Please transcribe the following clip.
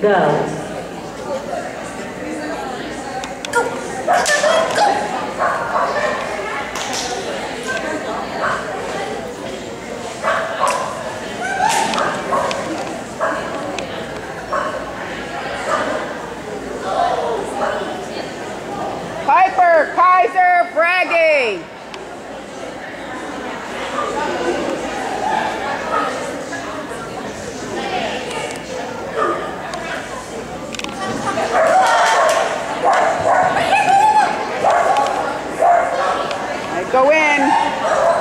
go. Piper, Kaiser, Braggy. Go in.